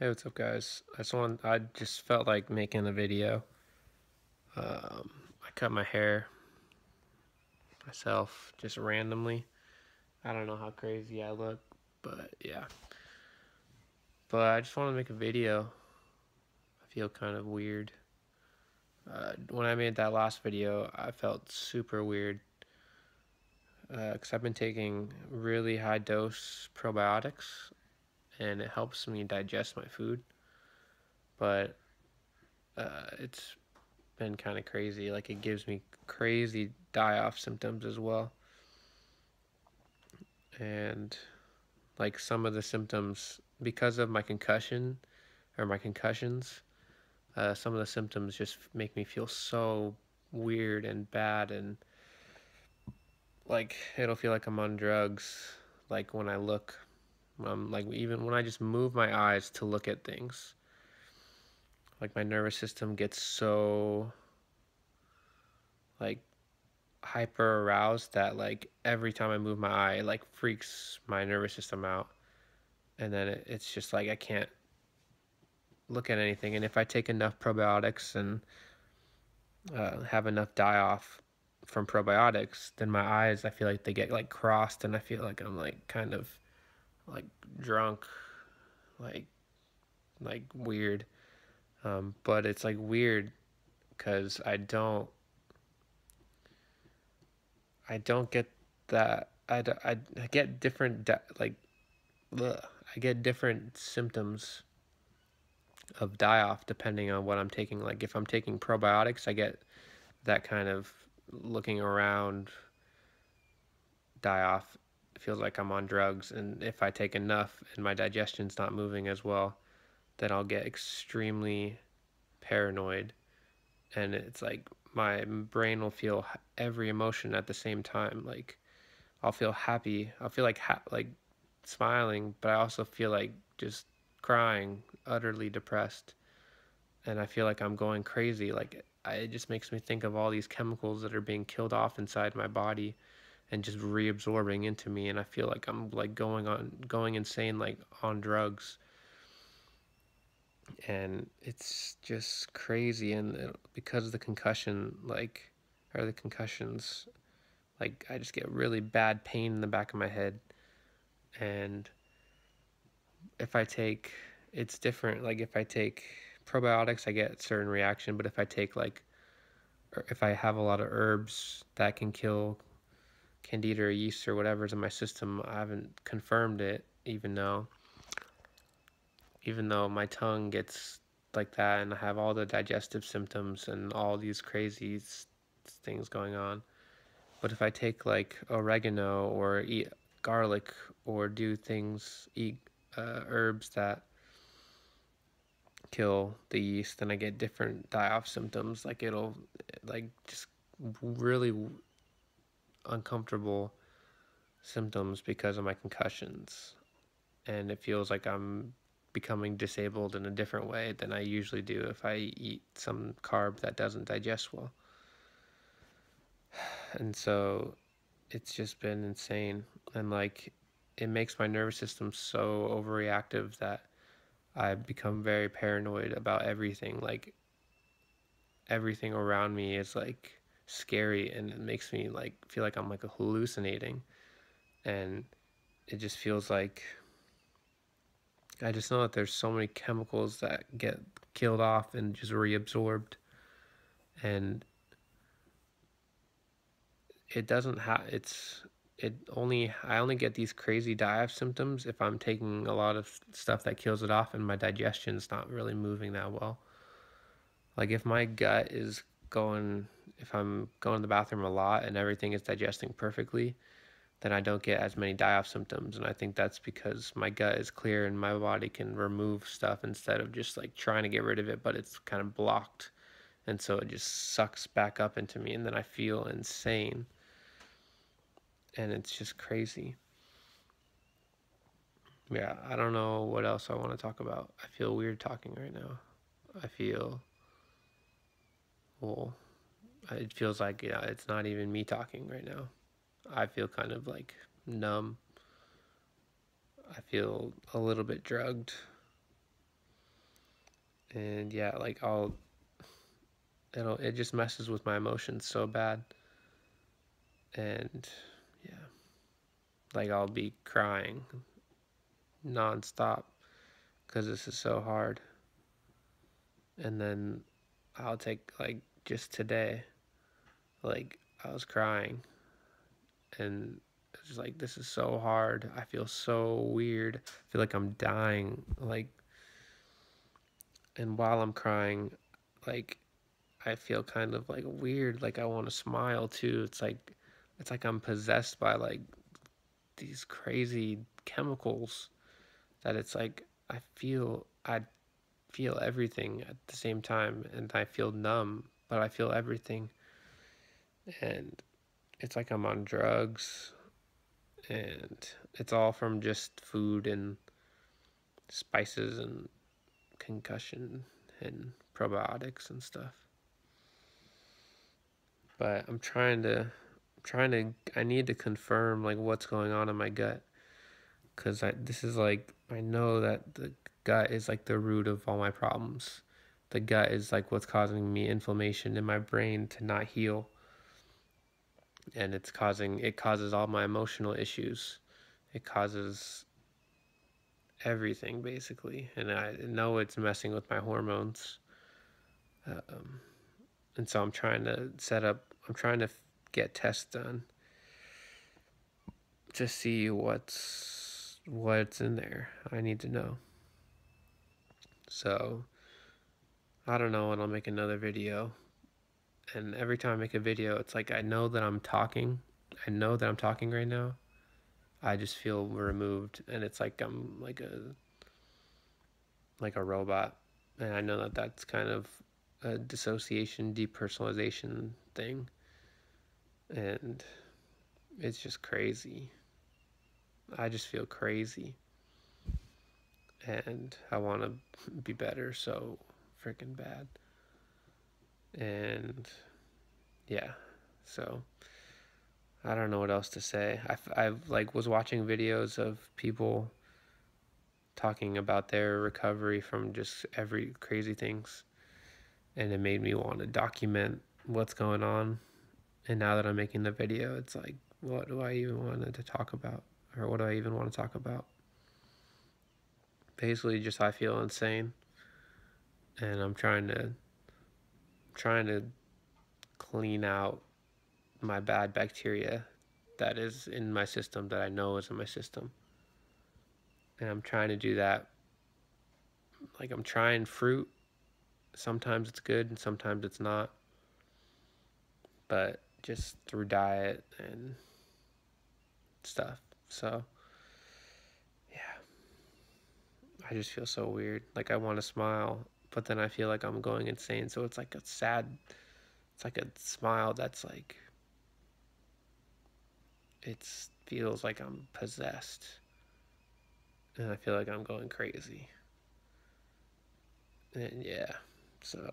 Hey, what's up, guys? I just want, I just felt like making a video. Um, I cut my hair myself just randomly. I don't know how crazy I look, but yeah. But I just want to make a video. I feel kind of weird. Uh, when I made that last video, I felt super weird. Because uh, I've been taking really high dose probiotics and it helps me digest my food. But uh, it's been kind of crazy. Like it gives me crazy die off symptoms as well. And like some of the symptoms, because of my concussion or my concussions, uh, some of the symptoms just make me feel so weird and bad and like it'll feel like I'm on drugs like when I look um, like even when I just move my eyes to look at things, like my nervous system gets so like hyper aroused that like every time I move my eye, it like freaks my nervous system out. And then it, it's just like I can't look at anything. And if I take enough probiotics and uh, have enough die off from probiotics, then my eyes, I feel like they get like crossed and I feel like I'm like kind of like drunk, like like weird. Um, but it's like weird because I don't I don't get that I, I, I get different like ugh, I get different symptoms of die off depending on what I'm taking. Like if I'm taking probiotics, I get that kind of looking around die off feels like I'm on drugs. And if I take enough and my digestion's not moving as well, then I'll get extremely paranoid. And it's like my brain will feel every emotion at the same time. Like I'll feel happy. I'll feel like ha- like smiling, but I also feel like just crying, utterly depressed. And I feel like I'm going crazy. Like I, it just makes me think of all these chemicals that are being killed off inside my body and just reabsorbing into me and I feel like I'm like going on going insane like on drugs. And it's just crazy and uh, because of the concussion like or the concussions like I just get really bad pain in the back of my head. And if I take it's different like if I take probiotics I get certain reaction but if I take like er, if I have a lot of herbs that can kill candida or yeast or whatever's in my system. I haven't confirmed it, even though, even though my tongue gets like that and I have all the digestive symptoms and all these crazy things going on. But if I take like oregano or eat garlic or do things, eat uh, herbs that kill the yeast, then I get different die-off symptoms. Like it'll, like just really uncomfortable symptoms because of my concussions. And it feels like I'm becoming disabled in a different way than I usually do if I eat some carb that doesn't digest well. And so it's just been insane. And like, it makes my nervous system so overreactive that I become very paranoid about everything. Like, everything around me is like scary and it makes me like feel like I'm like hallucinating and it just feels like I just know that there's so many chemicals that get killed off and just reabsorbed and it doesn't have it's it only I only get these crazy die-off symptoms if I'm taking a lot of stuff that kills it off and my digestion's not really moving that well. Like if my gut is going if I'm going to the bathroom a lot and everything is digesting perfectly, then I don't get as many die-off symptoms. And I think that's because my gut is clear and my body can remove stuff instead of just like trying to get rid of it, but it's kind of blocked. And so it just sucks back up into me and then I feel insane. And it's just crazy. Yeah, I don't know what else I want to talk about. I feel weird talking right now. I feel, well, it feels like it's not even me talking right now. I feel kind of like numb. I feel a little bit drugged. and yeah, like I'll it'll it just messes with my emotions so bad. And yeah. Like I'll be crying nonstop because this is so hard. And then I'll take like just today, like I was crying and it's just like this is so hard. I feel so weird. I feel like I'm dying. Like and while I'm crying, like I feel kind of like weird, like I want to smile too. It's like it's like I'm possessed by like these crazy chemicals that it's like I feel I feel everything at the same time and I feel numb, but I feel everything. And it's like I'm on drugs and it's all from just food and spices and concussion and probiotics and stuff. But I'm trying to I'm trying to I need to confirm like what's going on in my gut cuz I this is like I know that the gut is like the root of all my problems. The gut is like what's causing me inflammation in my brain to not heal. And it's causing it causes all my emotional issues. It causes everything basically, and I know it's messing with my hormones. Um, and so I'm trying to set up. I'm trying to get tests done to see what's what's in there. I need to know. So I don't know when I'll make another video. And every time I make a video, it's like I know that I'm talking. I know that I'm talking right now, I just feel removed, and it's like I'm like a like a robot, and I know that that's kind of a dissociation, depersonalization thing, and it's just crazy. I just feel crazy, and I want to be better so freaking bad, and yeah, so. I don't know what else to say. I, I like was watching videos of people talking about their recovery from just every crazy things, and it made me want to document what's going on. And now that I'm making the video, it's like, what do I even want to talk about, or what do I even want to talk about? Basically, just I feel insane, and I'm trying to trying to clean out my bad bacteria that is in my system that I know is in my system. And I'm trying to do that. Like I'm trying fruit. Sometimes it's good and sometimes it's not. But just through diet and stuff. So, yeah. I just feel so weird. Like I want to smile, but then I feel like I'm going insane. So it's like a sad, it's like a smile that's like it feels like I'm possessed. And I feel like I'm going crazy. And yeah, so.